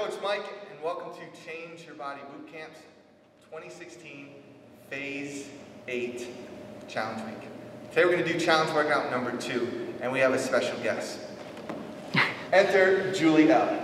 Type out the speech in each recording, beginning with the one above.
Coach Mike, and welcome to Change Your Body Boot Camps 2016 Phase 8 Challenge Week. Today we're going to do challenge workout number two, and we have a special guest. Enter Julie L.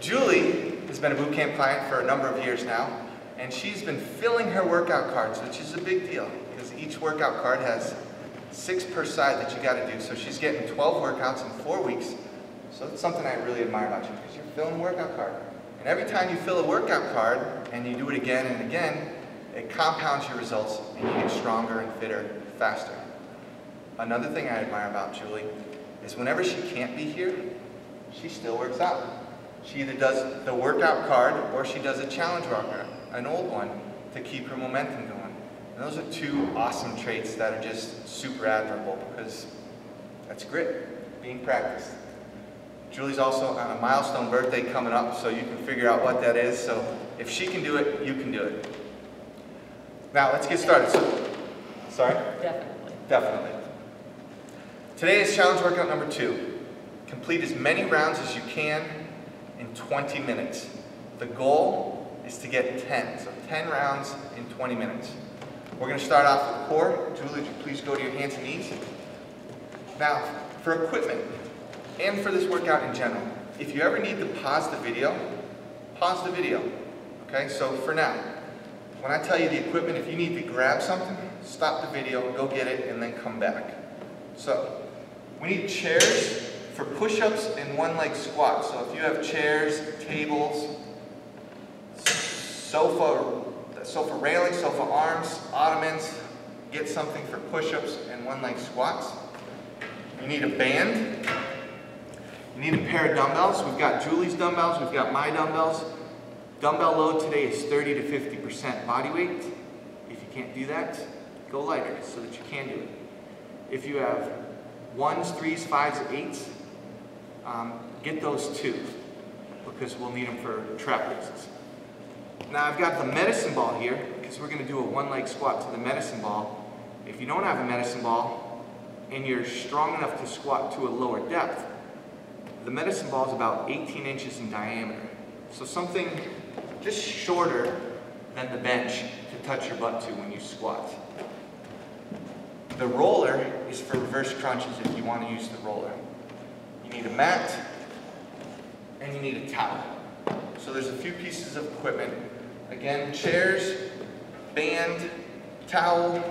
Julie has been a boot camp client for a number of years now, and she's been filling her workout cards, which is a big deal, because each workout card has six per side that you got to do. So she's getting 12 workouts in four weeks. So that's something I really admire about you, because you're filling a workout card. And every time you fill a workout card, and you do it again and again, it compounds your results, and you get stronger and fitter faster. Another thing I admire about Julie is whenever she can't be here, she still works out. She either does the workout card or she does a challenge workout, an old one, to keep her momentum going. And those are two awesome traits that are just super admirable because that's grit, being practiced. Julie's also on a milestone birthday coming up, so you can figure out what that is. So if she can do it, you can do it. Now let's get started. So, sorry? Definitely. Definitely. Today is challenge workout number two. Complete as many rounds as you can in 20 minutes. The goal is to get 10, so 10 rounds in 20 minutes. We're going to start off with core. Julie, please go to your hands and knees? Now, for equipment, and for this workout in general, if you ever need to pause the video, pause the video. Okay, so for now, when I tell you the equipment, if you need to grab something, stop the video, go get it, and then come back. So, we need chairs for push-ups and one-leg squats. So if you have chairs, tables, sofa, sofa railing, sofa arms, ottomans, get something for push-ups and one-leg squats. You need a band. You need a pair of dumbbells. We've got Julie's dumbbells, we've got my dumbbells. Dumbbell load today is 30 to 50% body weight. If you can't do that, go lighter so that you can do it. If you have ones, threes, fives, eights, um, get those too, because we'll need them for trap raises. Now I've got the medicine ball here, because we're going to do a one-leg squat to the medicine ball. If you don't have a medicine ball, and you're strong enough to squat to a lower depth, the medicine ball is about 18 inches in diameter. So something just shorter than the bench to touch your butt to when you squat. The roller is for reverse crunches if you want to use the roller. You need a mat, and you need a towel. So there's a few pieces of equipment. Again, chairs, band, towel,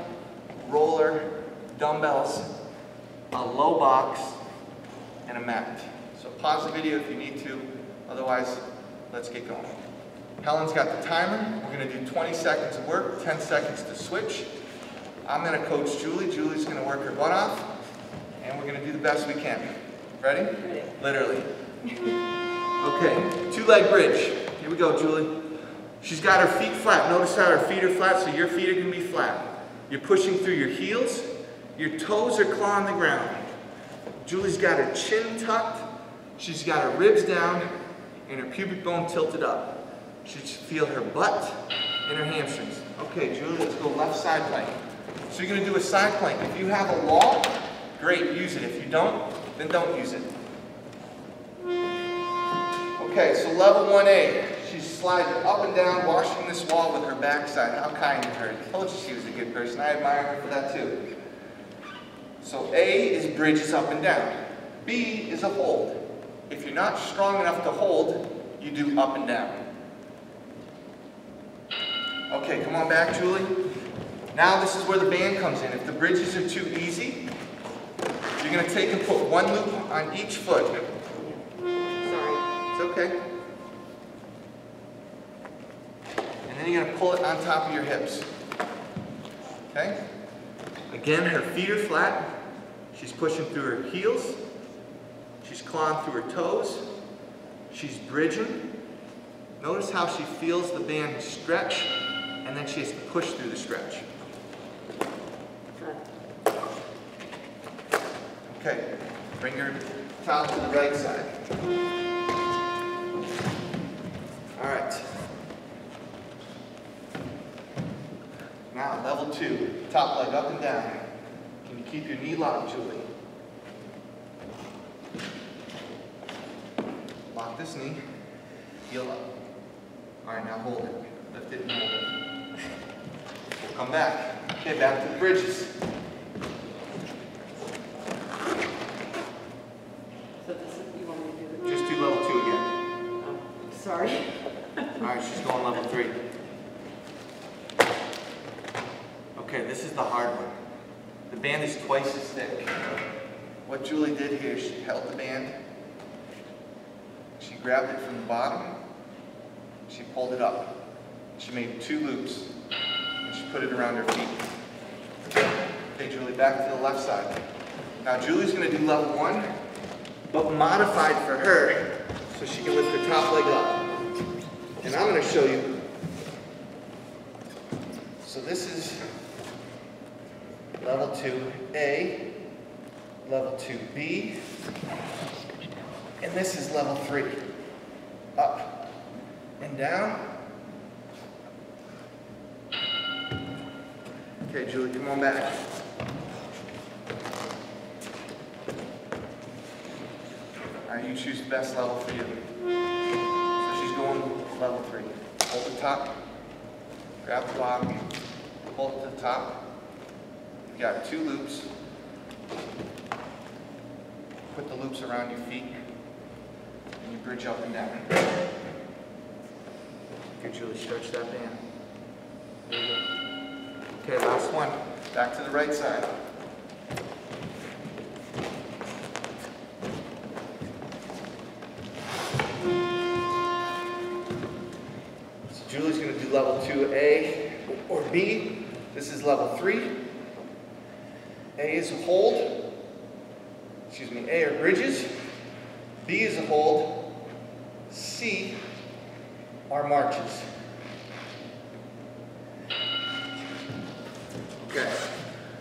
roller, dumbbells, a low box, and a mat. So pause the video if you need to, otherwise, let's get going. Helen's got the timer. We're gonna do 20 seconds of work, 10 seconds to switch. I'm gonna coach Julie. Julie's gonna work her butt off, and we're gonna do the best we can. Ready? Ready. Literally. Okay, two-leg bridge. Here we go, Julie. She's got her feet flat. Notice how her feet are flat, so your feet are gonna be flat. You're pushing through your heels. Your toes are clawing the ground. Julie's got her chin tucked. She's got her ribs down and her pubic bone tilted up. She should feel her butt and her hamstrings. Okay, Julie, let's go left side plank. So you're gonna do a side plank. If you have a wall, great, use it. If you don't, then don't use it. Okay, so level 1A. She's sliding up and down, washing this wall with her backside. How kind of her. I told you she was a good person. I admire her for that too. So A is bridges up and down. B is a hold. If you're not strong enough to hold, you do up and down. Okay, come on back, Julie. Now this is where the band comes in. If the bridges are too easy, you're going to take and put one loop on each foot. Sorry. It's okay. And then you're going to pull it on top of your hips. Okay? Again, her feet are flat. She's pushing through her heels. She's clawing through her toes. She's bridging. Notice how she feels the band stretch, and then she has to push through the stretch. Okay, bring your towel to the right side. All right. Now, level two, top leg up and down. Can you keep your knee locked, Julie? This knee. heel up. All right, now hold it. Lift it and hold it. We'll come back. Okay, back to the bridges. So this is, you want me to do Just do level two again. Oh, Sorry. All right, she's going level three. Okay, this is the hard one. The band is twice as thick. What Julie did here, she held the band, grabbed it from the bottom, she pulled it up. She made two loops, and she put it around her feet. Okay, Julie, back to the left side. Now Julie's gonna do level one, but modified for her, so she can lift her top leg up. And I'm going to show you. So this is level 2A, level 2B, and this is level 3. And down. Okay, Julie, come on back. All right, you choose the best level for you. So she's going level three. Hold the top, grab the bottom, pull it to the top. You got two loops. Put the loops around your feet, and you bridge up and down. Julie, stretch that band. Okay, last one. Back to the right side. So Julie's going to do level 2A or B. This is level 3. A is a hold. Excuse me, A are bridges. B is a hold. Marches. Okay,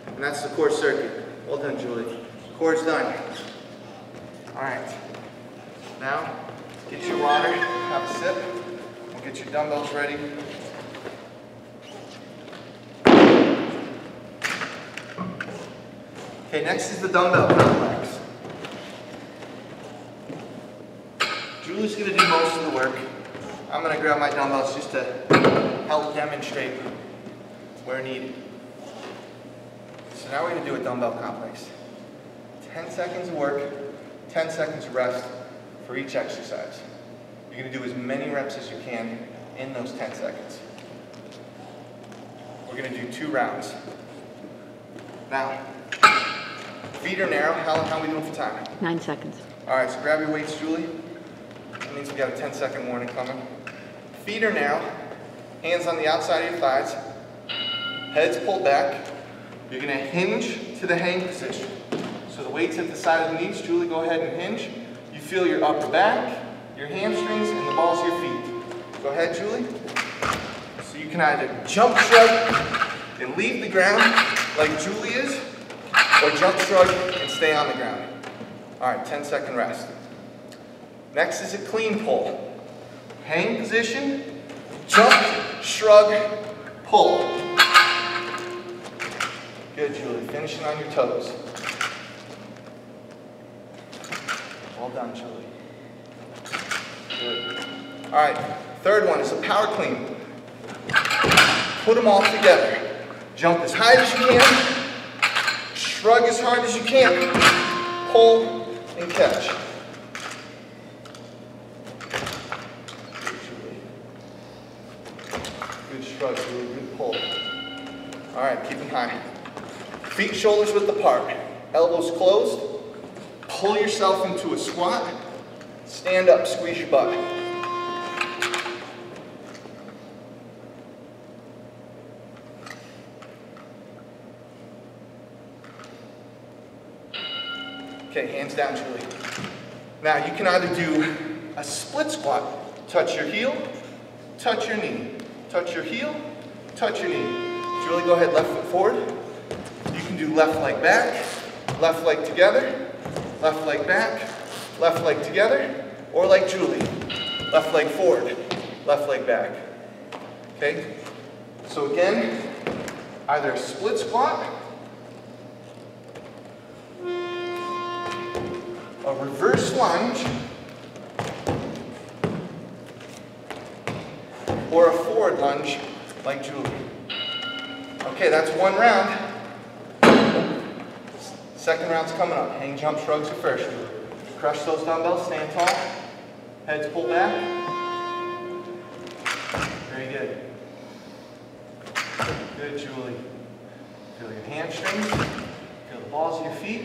and that's the core circuit. Well done, Julie. Core's done. All right. Now, get your water, have a sip. We'll get your dumbbells ready. Okay, next is the dumbbell complex. Julie's gonna do most of the work. I'm gonna grab my dumbbells just to help demonstrate where needed. So now we're gonna do a dumbbell complex. 10 seconds of work, 10 seconds of rest for each exercise. You're gonna do as many reps as you can in those 10 seconds. We're gonna do two rounds. Now, feet are narrow. How, how are we doing for time? Nine seconds. All right, so grab your weights, Julie. Means we got a 10 second warning coming. Feet are narrow, hands on the outside of your thighs, heads pulled back. You're gonna hinge to the hang position. So the weight's at the side of the knees. Julie, go ahead and hinge. You feel your upper back, your hamstrings, and the balls of your feet. Go ahead, Julie. So you can either jump shrug and leave the ground like Julie is, or jump shrug and stay on the ground. All right, 10 second rest. Next is a clean pull. Hang position, jump, shrug, pull. Good, Julie. Finishing on your toes. Well done, Julie. Good. All right, third one is a power clean. Put them all together. Jump as high as you can, shrug as hard as you can, pull and catch. Good, Julie. Good shrug, Julie. Good pull. All right, keep them high. Feet, shoulders width apart. Elbows closed. Pull yourself into a squat. Stand up, squeeze your butt. Okay, hands down, Julie. Now you can either do a split squat, touch your heel, touch your knee, touch your heel, touch your knee. Julie, go ahead, left foot forward. You can do left leg back, left leg together, left leg back, left leg together, or like Julie, left leg forward, left leg back. Okay? So again, either a split squat, a reverse lunge, or a forward lunge like Julie. Okay, that's one round. Second round's coming up. Hang jump shrugs are first. Crush those dumbbells, stand tall. Heads pulled back. Very good. Good, Julie. Feel your hamstrings. Feel the balls of your feet.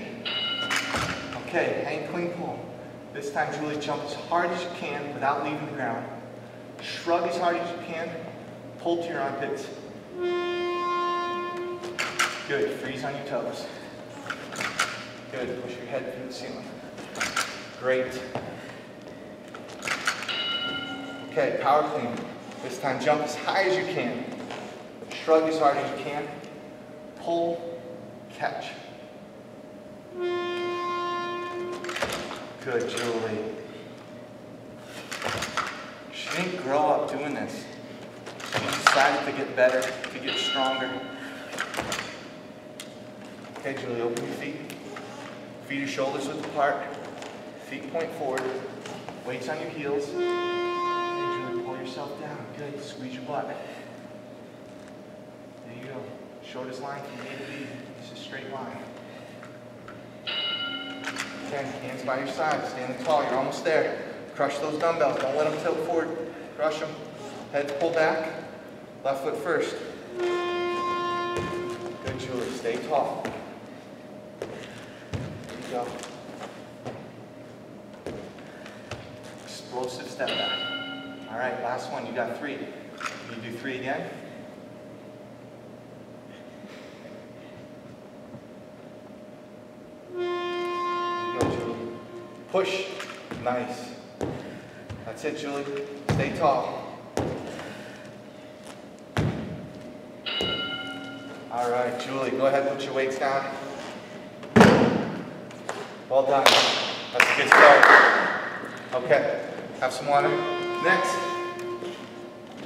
Okay, hang clean pull. This time, Julie, jump as hard as you can without leaving the ground. Shrug as hard as you can. Pull to your armpits. Good, freeze on your toes. Good, push your head through the ceiling. Great. Okay, power clean. This time, jump as high as you can. Shrug as hard as you can. Pull, catch. Good, Julie. She didn't grow up doing this. She decided to get better, to get stronger. Okay, Julie, open your feet. Feet your shoulders width apart. Feet point forward. Weights on your heels. Okay, Julie, pull yourself down. Good, squeeze your butt. There you go. Shortest line from A to B. It's a straight line. Okay, hands by your side, standing tall, you're almost there. Crush those dumbbells, don't let them tilt forward. Crush them. Head pull back. Left foot first. Good, Julie, stay tall. There you go. Explosive step back. All right, last one, you got three. Can You do three again. Push. Nice. That's it, Julie. Stay tall. All right, Julie, go ahead, put your weights down. Well done. That's a good start. Okay, have some water. Next,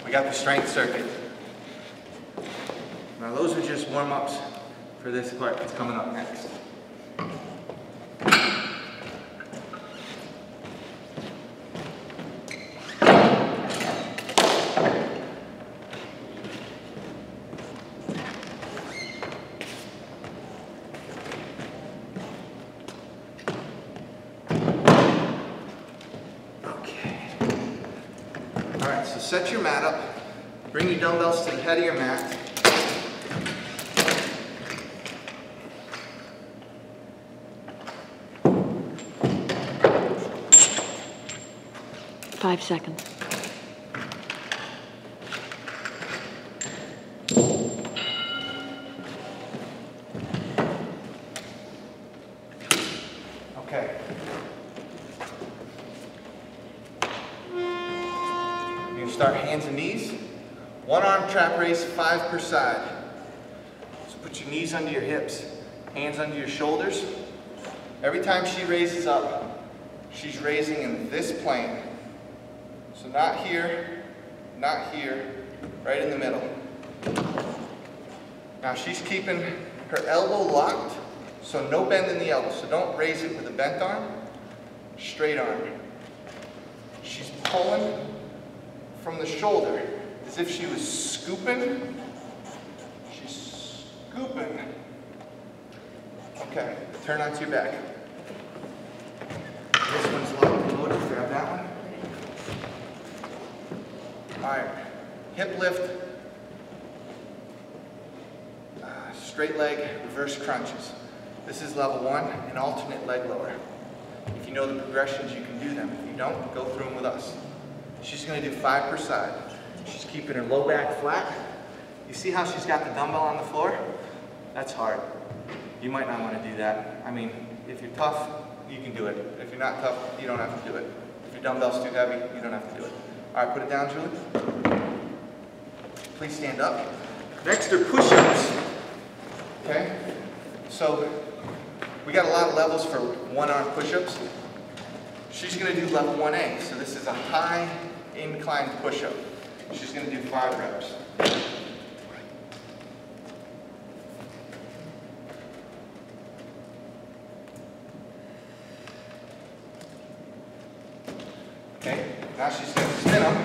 we got the strength circuit. Now those are just warm-ups for this part that's coming up next. Okay. All right, so set your mat up. Bring your dumbbells to the head of your mat. Five seconds. Okay. You start hands and knees. One arm trap raise, five per side. So put your knees under your hips, hands under your shoulders. Every time she raises up, she's raising in this plane. So not here, not here, right in the middle. Now she's keeping her elbow locked, so no bend in the elbow. So don't raise it with a bent arm, straight arm. She's pulling from the shoulder as if she was scooping. She's scooping. Okay, turn onto your back. This one's loaded, grab that one. All right, hip lift, uh, straight leg, reverse crunches. This is level one, an alternate leg lower. If you know the progressions, you can do them. If you don't, go through them with us. She's gonna do five per side. She's keeping her low back flat. You see how she's got the dumbbell on the floor? That's hard. You might not wanna do that. I mean, if you're tough, you can do it. If you're not tough, you don't have to do it. If your dumbbell's too heavy, you don't have to do it. All right, put it down, Julie. Please stand up. Next are push-ups. Okay? So, we got a lot of levels for one-arm push-ups. She's gonna do level 1A. So this is a high incline push-up. She's gonna do five reps. Okay, now she's gonna spin them.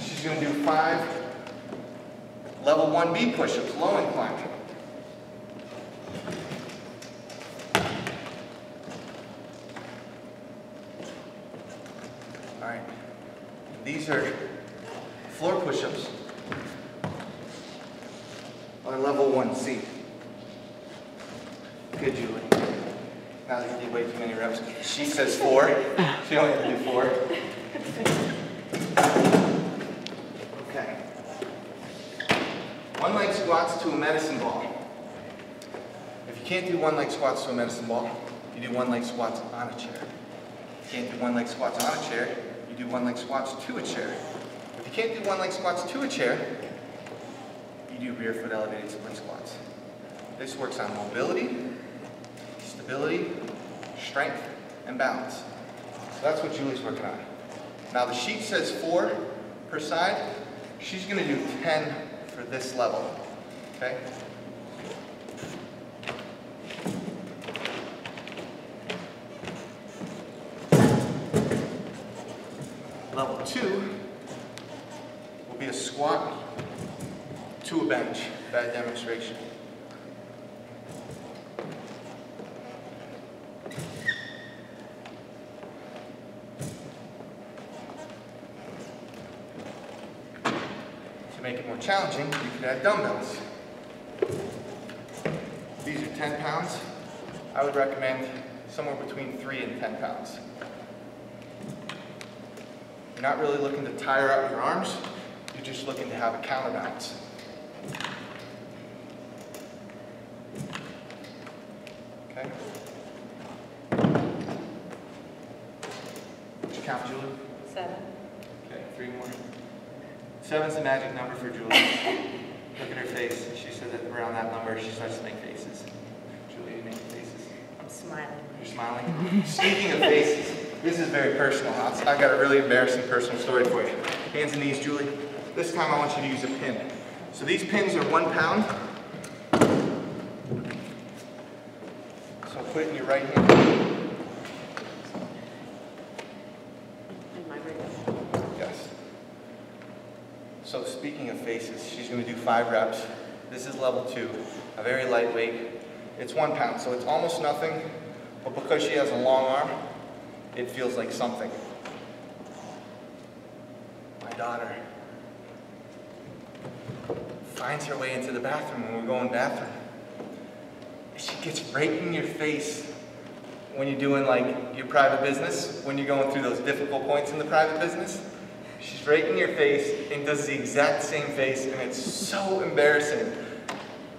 She's gonna do five level one B push-ups, low incline. All right, these are floor push-ups on level one C. Good, Julie. Now that you did way too many reps. She says four. She only had to do four. Okay. One leg squats to a medicine ball. If you can't do one leg squats to a medicine ball, you do one leg squats on a chair. If you can't do one leg squats on a chair, do one leg squats to a chair. If you can't do one leg squats to a chair, you do rear foot elevated split squats. This works on mobility, stability, strength, and balance. So that's what Julie's working on. Now the sheet says four per side. She's gonna do 10 for this level, okay? Two will be a squat to a bench, that demonstration. To make it more challenging, you can add dumbbells. These are 10 pounds. I would recommend somewhere between 3 and 10 pounds. You're not really looking to tire out your arms, you're just looking to have a counterbalance. Okay? What'd you count, Julie? Seven. Okay, three more. Seven's the magic number for Julie. Look at her face. She said that around that number, she starts to make faces. Julie, you make faces. I'm smiling. You're smiling. Speaking of faces, this is very personal. I've I've got a really embarrassing personal story for you. Hands and knees, Julie. This time I want you to use a pin. So these pins are one pound. So put it in your right hand. In my ring. Yes. So speaking of faces, she's going to do five reps. This is level two, a very light weight. It's one pound, so it's almost nothing, but because she has a long arm, it feels like something. My daughter finds her way into the bathroom when we're going bathroom. She gets right in your face when you're doing like your private business, when you're going through those difficult points in the private business. She's right in your face and does the exact same face, and it's so embarrassing.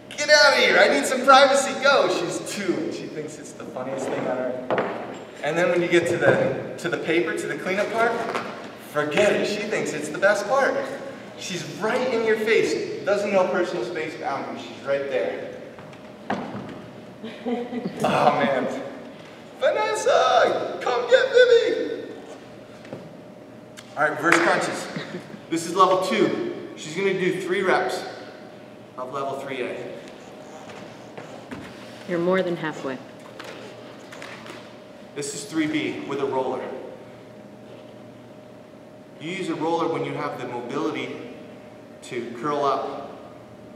Get out of here, I need some privacy, go. She's two, and she thinks it's the funniest thing on earth. And then when you get to the, to the paper, to the cleanup part, forget it, she thinks it's the best part. She's right in your face, doesn't know personal space boundaries, she's right there. Oh man. Vanessa, come get Vivi. All right, reverse crunches. This is level two. She's gonna do three reps of level 3A. You're more than halfway. This is 3B with a roller. You use a roller when you have the mobility to curl up.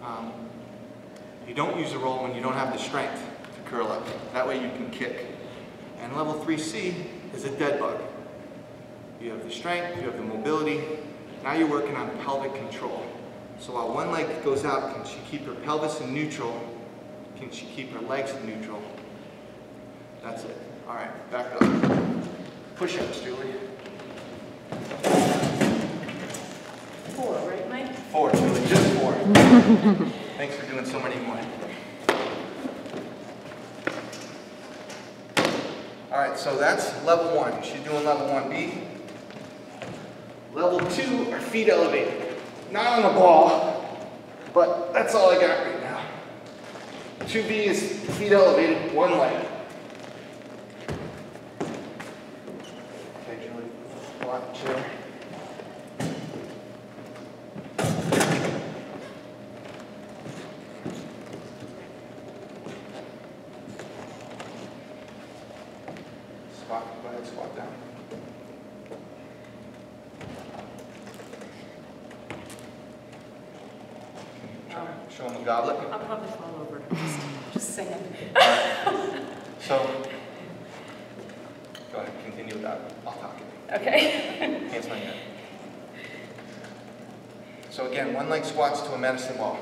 Um, you don't use a roller when you don't have the strength to curl up. That way you can kick. And level 3C is a dead bug. You have the strength, you have the mobility. Now you're working on pelvic control. So while one leg goes out, can she keep her pelvis in neutral? Can she keep her legs in neutral? That's it. All right, back up. Push-ups, Julie. Four, right, Mike? Four, Julie, just four. Thanks for doing so many more. All right, so that's level one. She's doing level one B. Level two are feet elevated. Not on the ball, but that's all I got right now. 2B is feet elevated, one leg. Okay, Julie, block the chair. Squat, go ahead, squat down. Show them a goblet. I'll probably fall over. Just- Just saying. So, go ahead, continue without, I'll talk. Okay. Hands my head. So again, one leg squats to a medicine ball.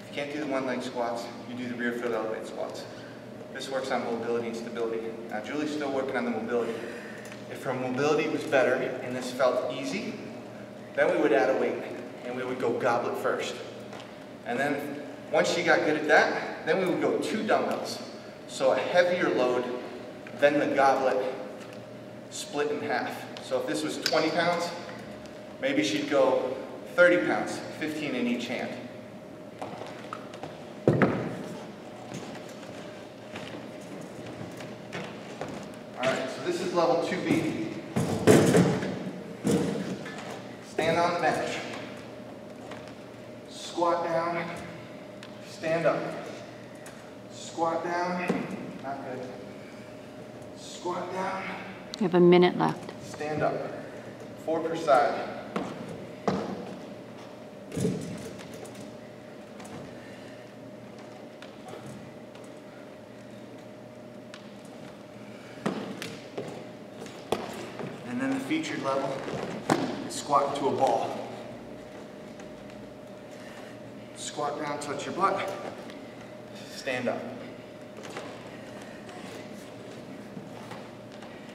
If you can't do the one leg squats, you do the rear foot elevated squats. This works on mobility and stability. Now Julie's still working on the mobility. If her mobility was better and this felt easy, then we would add a weight and we would go goblet first. And then once she got good at that, then we would go two dumbbells. So a heavier load, than the goblet split in half. So if this was 20 pounds, maybe she'd go 30 pounds, 15 in each hand. All right, so this is level 2B. Stand on the bench. Squat down, stand up. Squat down, not good. Squat down, You have a minute left. Stand up. Four per side. And then the featured level is squat into a ball. Squat down, touch your butt. Stand up.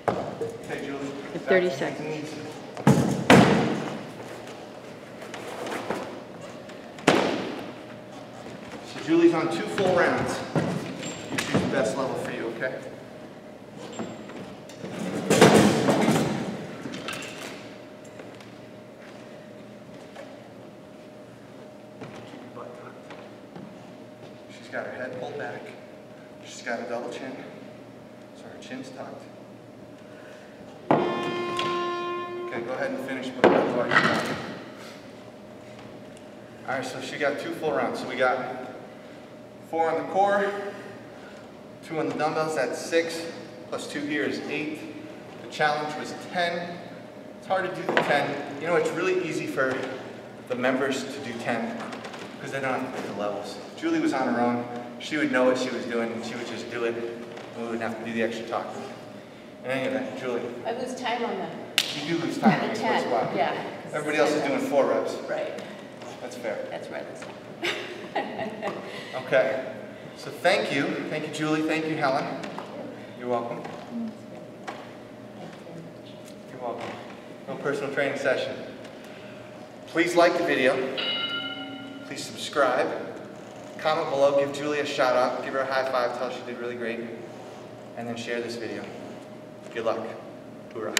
Okay, Julie. have 30 Back to hands and seconds. So Julie's on two full rounds. You choose the best level for you, okay? All right, so she got two full rounds. So we got four on the core, two on the dumbbells, that's six, plus two here is eight. The challenge was 10. It's hard to do the 10. You know, it's really easy for the members to do 10 because they don't have to the levels. If Julie was on her own. She would know what she was doing and she would just do it. And we wouldn't have to do the extra talking. In any event, Julie, I lose time on the, you do lose time the when 10, squat. yeah. Everybody else is doing four reps. Right, That's fair. that's right. that's- Okay. So thank you. Thank you, Julie. Thank you, Helen. You're welcome. You're welcome. No personal training session. Please like the video. Please subscribe. Comment below. Give Julie a shout out. Give her a high five. Tell her she did really great. And then share this video. Good luck. Hoorah.